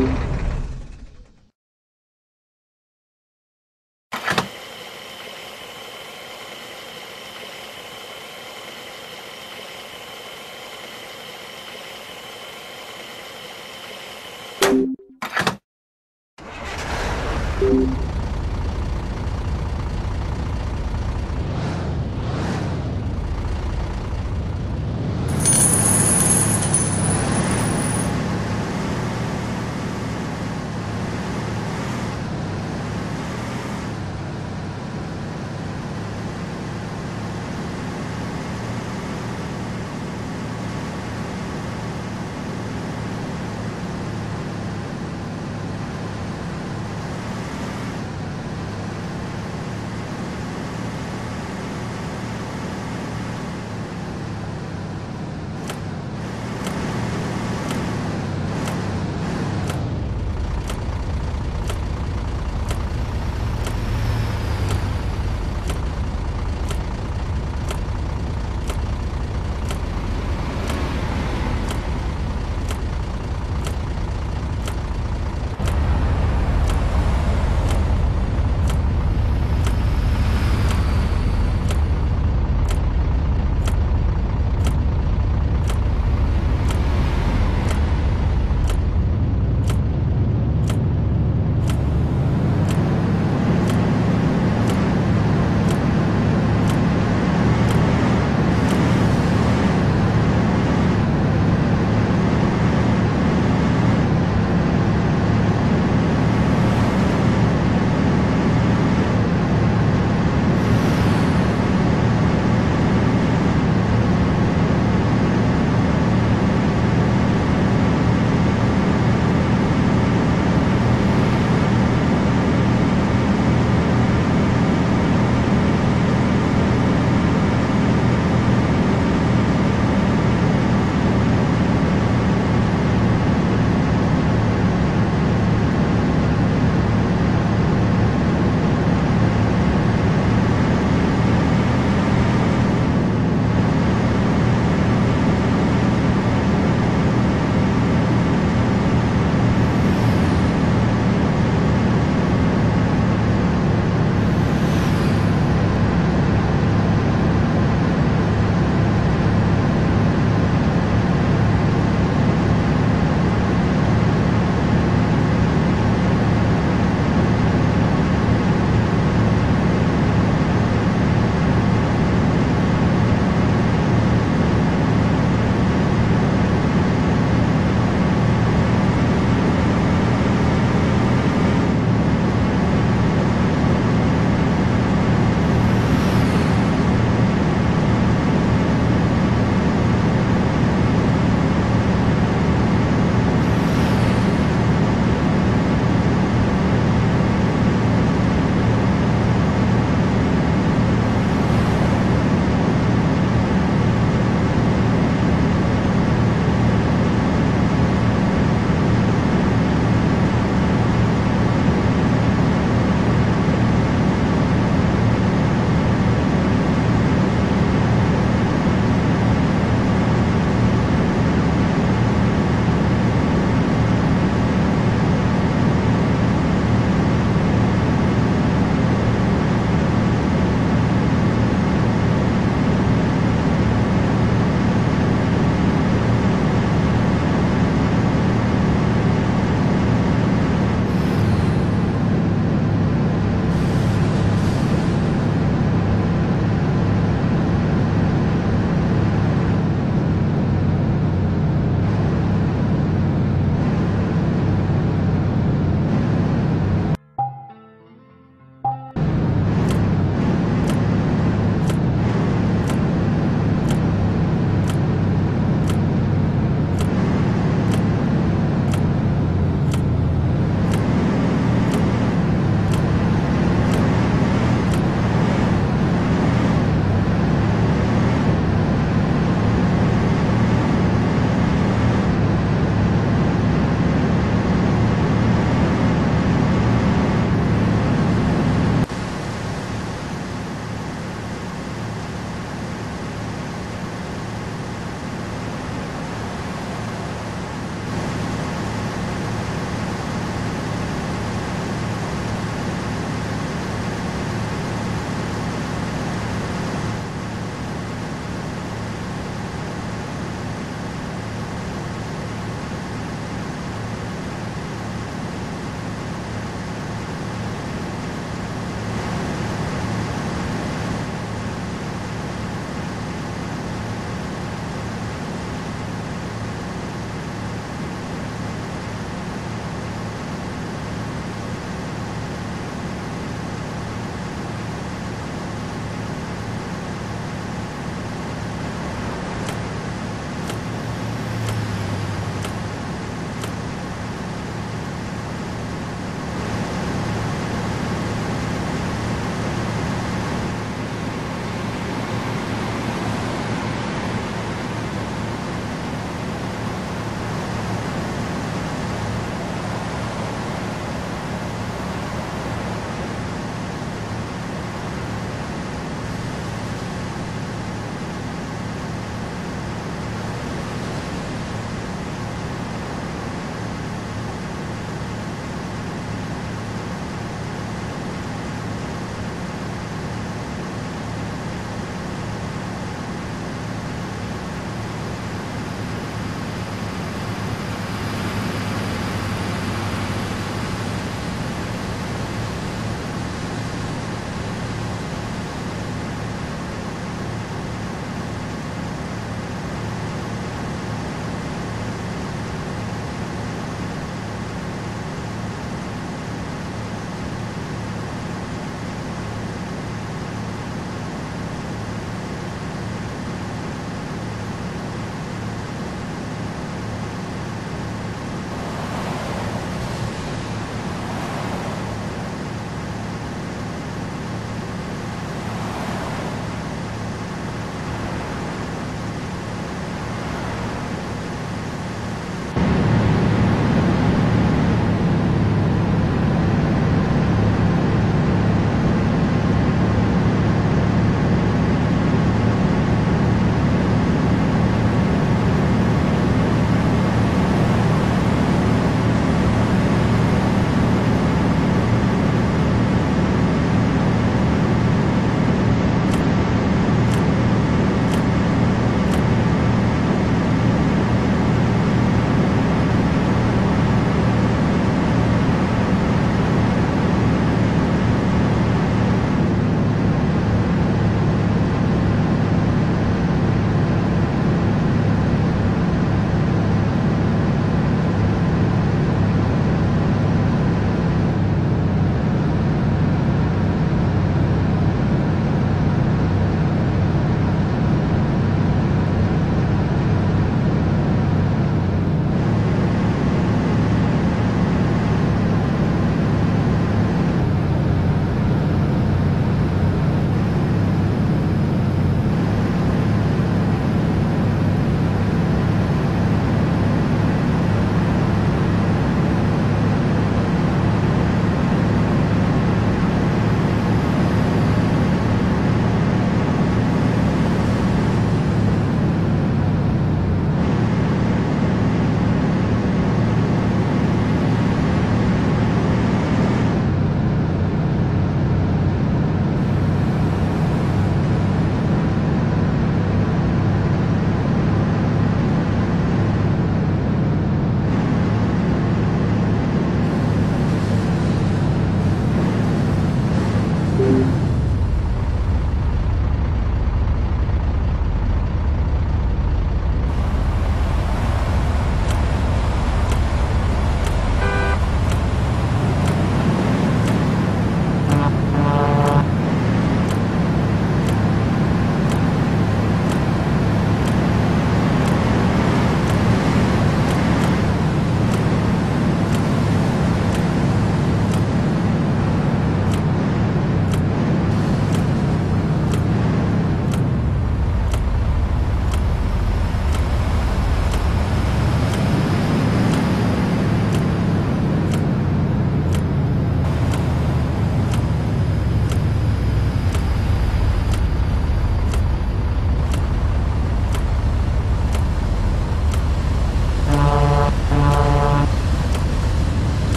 you.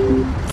You